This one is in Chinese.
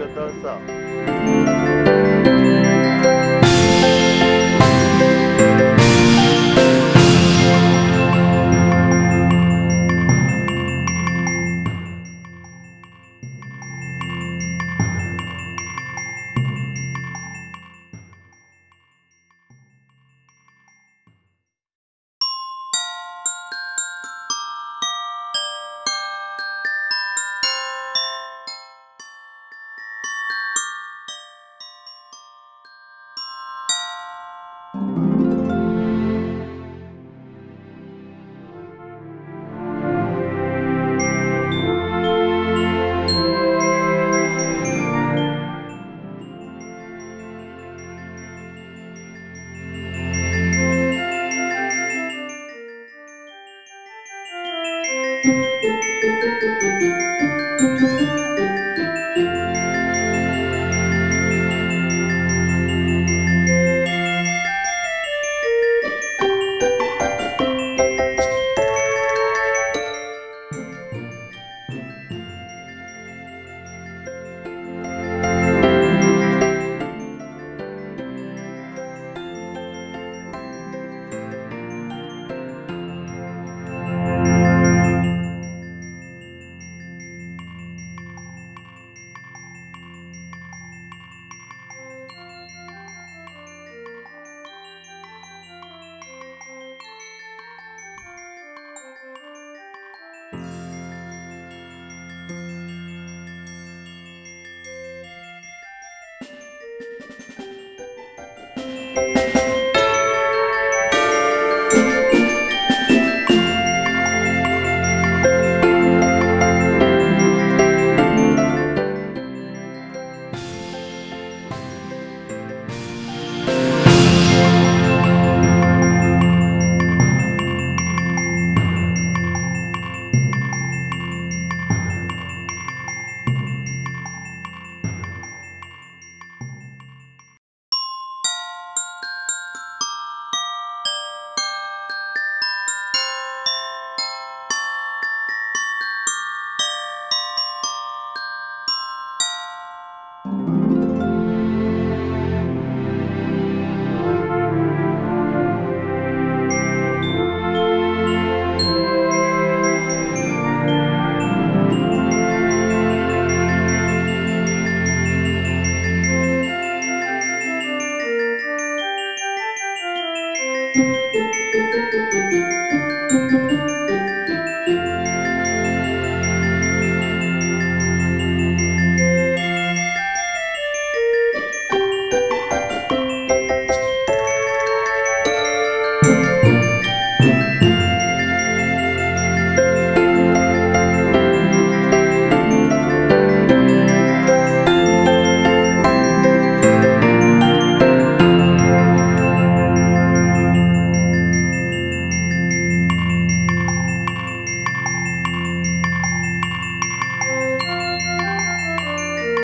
有多少 Música